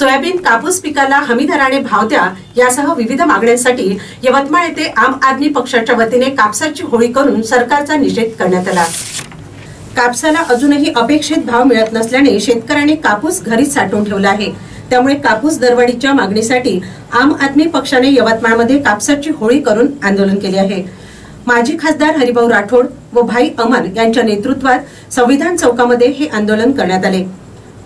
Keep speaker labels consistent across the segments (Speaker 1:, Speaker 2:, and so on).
Speaker 1: Soybean कापूस पिकाला हमीदराने भाव द्या यासह विविध मागण्यांसाठी यवतमाळ येथे आम आदमी पक्षाच्या वतीने कापसाची होळी करून सरकारचा निषेध करण्यात आला. कापसाला अजूनही अपेक्षित भाव मिळत नसल्याने शेतकऱ्यांनी कापूस घरीच साठवून ठेवला आहे. त्यामुळे कापूस दरवाढीच्या मागणीसाठी आम आदमी पक्षाने यवतमाळमध्ये कापसाची होळी करून आंदोलन केले आहे. माजी खासदार हरिभाऊ राठोड व भाई अमन यांच्या नेतृत्वात संविधान चौकामध्ये हे आंदोलन करण्यात आले.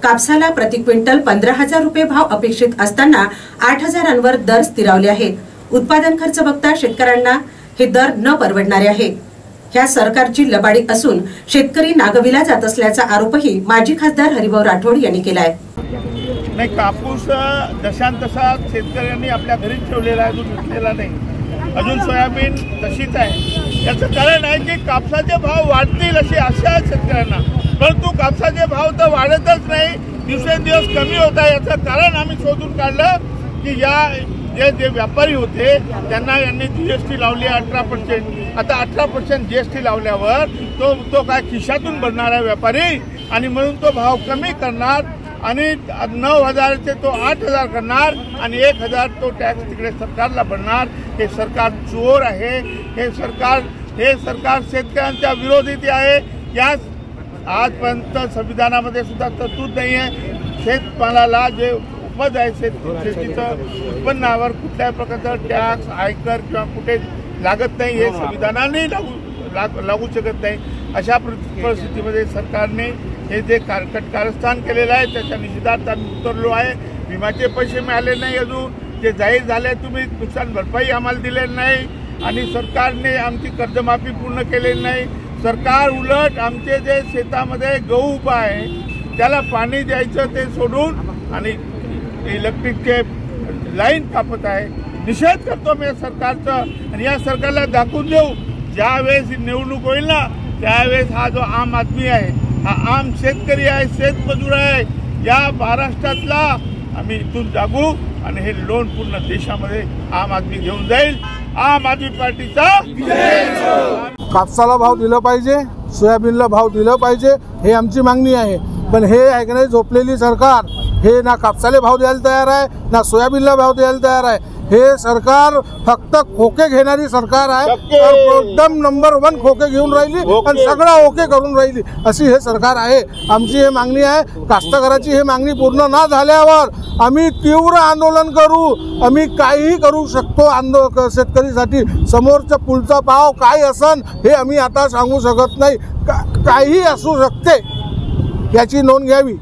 Speaker 1: कापसाला प्रति क्विंटल पंधरा हजार रुपये भाव अपेक्षित असताना आठ हजारांवर दर स्थिरावले आहेत. उत्पादन खर्च बघता शेतकऱ्यांना हे दर न परवडणारे आहे. ह्या सरकारची लबाडी असून शेतकरी नागविला जात असल्याचा आरोपही माजी खासदार हरिभाऊ राठोड यांनी केला आहे
Speaker 2: नाही कापूस अ, जशान तसा शेतकऱ्यांनी आपल्या घरीच ठेवलेला आहे अजून विकलेला नाही. अजून सोयाबीन तशीच आहे. याचं कारण आहे की कापसाचे भाव वाढतील अशी आशा आहे शेतकऱ्यांना. परंतु कापसाचे भाव तर वाढतच नाही. दिवसेंदिवस कमी होत आहे. याचं कारण आम्ही शोधून काढलं की या जे जे व्यापारी होते त्यांना यांनी जी एस टी लावली अठरा पर्सेंट आता अठरा पर्सेंट जी एस टी लावल्यावर तो तो काय खिशातून भरणार आहे व्यापारी? आणि म्हणून तो भाव कमी करणार आणि नऊ हजारचे तो आठ हजार करणार आणि एक हजार तो टॅक्स तिकडे सरकारला भरणार. हे सरकार चोर आहे. हे सरकार हे सरकार शेतकऱ्यांच्या विरोधीत आहे. या आजपर्यंत संविधानामध्ये सुद्धा तरतूद नाही आहे शेतमालाला जे उपज आहे शेत शेतीचं उत्पन्नावर कुठल्याही प्रकारचं टॅक्स आयकर किंवा कुठे लागत नाही हे संविधानाने लागू लाग- लागू शकत नाही. अशा परिस्थितीमध्ये सरकारने हे जे कारकट कारस्थान केलेलं आहे त्याच्या निषेधार्थ आम्ही उतरलो आहे. विम्याचे पैसे मिळाले नाही अजून. जे जाहीर झाले तुम्ही नुकसान भरपाई आम्हाला दिलेली नाही. आणि सरकारने आमची कर्जमाफी पूर्ण केलेली नाही. सरकार उलट आमचे जे शेतामध्ये गहू उभा आहे त्याला पाणी द्यायचं ते सोडून आणि इलेक्ट्रिकचे लाईन कापत आहे. निषेध करतो मी या सरकारचा आणि या सरकारला दाखवून देऊ. ज्यावेळेस ही निवडणूक होईल ना त्यावेळेस हा जो आम आदमी आहे हा आम शेतकरी आहे शेतमजूर आहे या महाराष्ट्रातला आम्ही इथून जागू आणि हे लोन पूर्ण देशामध्ये आम आदमी घेऊन जाईल. आम आदमी पार्टीचा
Speaker 3: कापसाला भाव दिलं पाहिजे सोयाबीनला भाव दिलं पाहिजे हे आमची मागणी आहे. पण हे ऐकणे नाही झोपलेली सरकार हे ना कापसाला भाव द्यायला तयार आहे ना सोयाबीनला भाव द्यायला तयार आहे. हे सरकार फक्त खोके घेणारी सरकार आहे. एकदम नंबर वन खोके घेऊन राहिली. आणि सगळं ओके करून राहिली. अशी हे सरकार आहे. आमची हे मागणी आहे कास्तकाराची ही मागणी पूर्ण न झाल्यावर आम्ही तीव्र आंदोलन करू. आम्ही काहीही करू शकतो आंदो शेतकरीसाठी. समोरचा पुढचा भाव काय असन हे आम्ही आता सांगू शकत नाही. का- काही असू शकते याची नोंद घ्यावी.